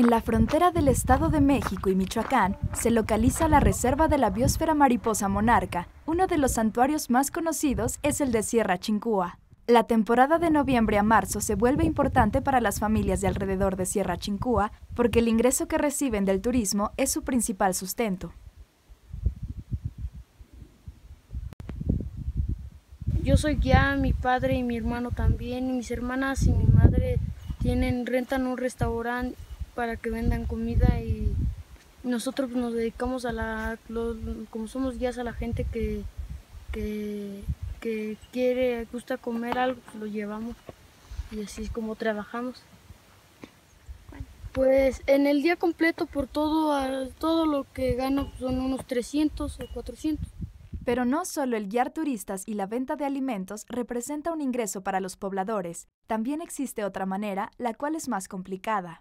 En la frontera del Estado de México y Michoacán se localiza la Reserva de la Biosfera Mariposa Monarca. Uno de los santuarios más conocidos es el de Sierra Chincúa. La temporada de noviembre a marzo se vuelve importante para las familias de alrededor de Sierra Chincúa porque el ingreso que reciben del turismo es su principal sustento. Yo soy guía, mi padre y mi hermano también, y mis hermanas y mi madre tienen, rentan un restaurante para que vendan comida y nosotros nos dedicamos a la, como somos guías a la gente que, que, quiere, gusta comer algo, pues lo llevamos y así es como trabajamos. Pues en el día completo por todo, todo lo que gano son unos 300 o 400. Pero no solo el guiar turistas y la venta de alimentos representa un ingreso para los pobladores, también existe otra manera, la cual es más complicada.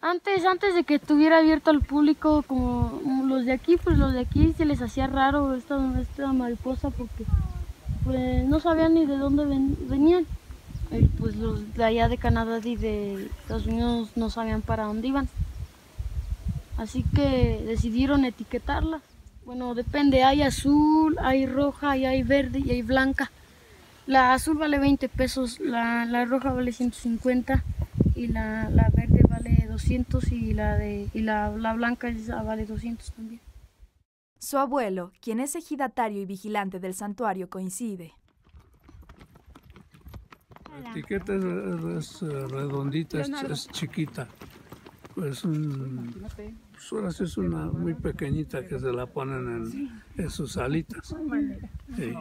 Antes, antes de que estuviera abierto al público, como los de aquí, pues los de aquí se les hacía raro esta, esta mariposa porque pues, no sabían ni de dónde venían. Pues los de allá de Canadá y de Estados Unidos no sabían para dónde iban. Así que decidieron etiquetarlas. Bueno, depende, hay azul, hay roja, y hay verde y hay blanca. La azul vale 20 pesos, la, la roja vale 150 y la, la verde vale 200 y la, de, y la, la blanca vale 200 también. Su abuelo, quien es ejidatario y vigilante del santuario, coincide. La etiqueta es, eh, redondita, es, chiquita. Pues, un, pues es una muy pequeñita que se la ponen en, en sus alitas. Sí.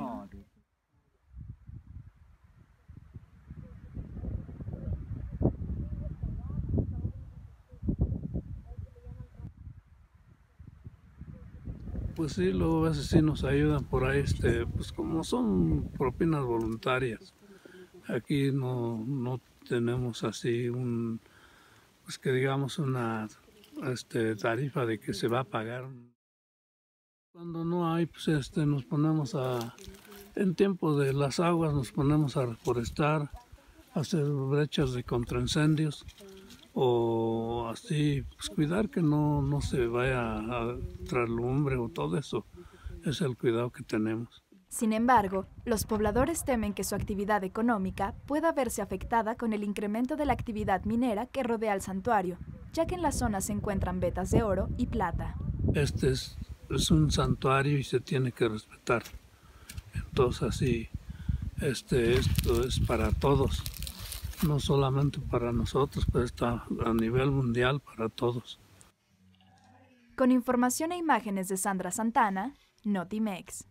Pues sí, luego a veces sí nos ayudan por ahí, este, pues como son propinas voluntarias. Aquí no, no tenemos así un, pues que digamos una este, tarifa de que se va a pagar. Cuando no hay, pues este, nos ponemos a, en tiempo de las aguas nos ponemos a reforestar, a hacer brechas de contraincendios o así, pues cuidar que no, no se vaya a lumbre o todo eso. Es el cuidado que tenemos. Sin embargo, los pobladores temen que su actividad económica pueda verse afectada con el incremento de la actividad minera que rodea al santuario, ya que en la zona se encuentran vetas de oro y plata. Este es, es un santuario y se tiene que respetar. Entonces así, este, esto es para todos no solamente para nosotros, pero está a nivel mundial para todos. Con información e imágenes de Sandra Santana, Notimex.